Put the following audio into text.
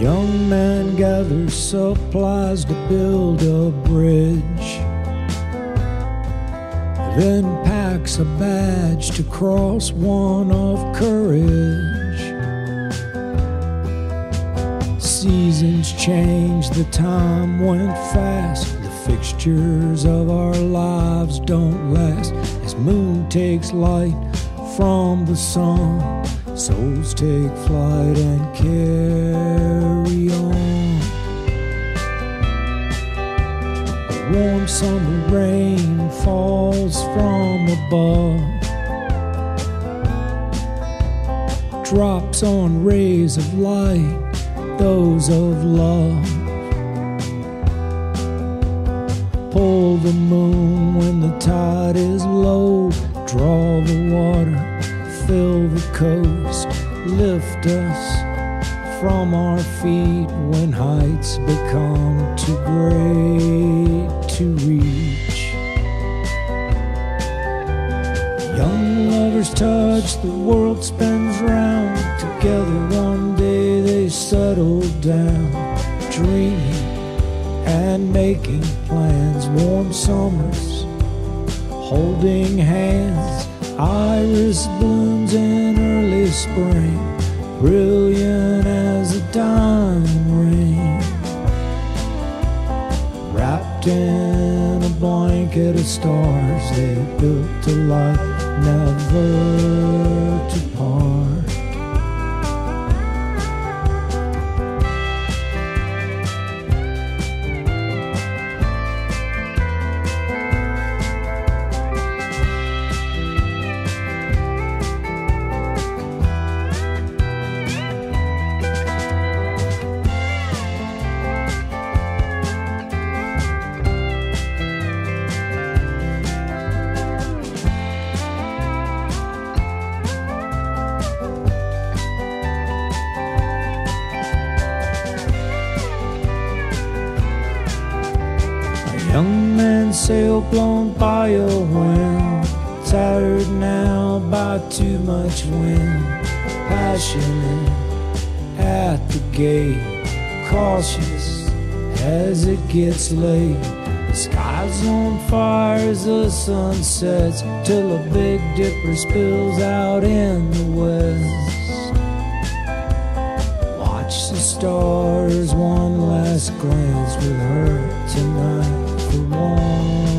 Young man gathers supplies to build a bridge. Then packs a badge to cross one of courage. Seasons change, the time went fast. The fixtures of our lives don't last. As moon takes light from the sun, souls take flight and carry summer rain falls from above. Drops on rays of light, those of love. Pull the moon when the tide is low. Draw the water, fill the coast, lift us from our feet when heights become too great to reach. Young lovers touch, the world spins round. Together one day they settle down, dreaming and making plans. Warm summers, holding hands. Iris blooms in early spring, brilliant as a diamond ring. Wrapped in a blanket of stars, they built a life never young man's sail blown by a wind, tired now by too much wind. Passionate at the gate, cautious as it gets late. The sky's on fire as the sun sets, till a big dipper spills out in the west. Watch the stars, one last glance with her tonight 抚摸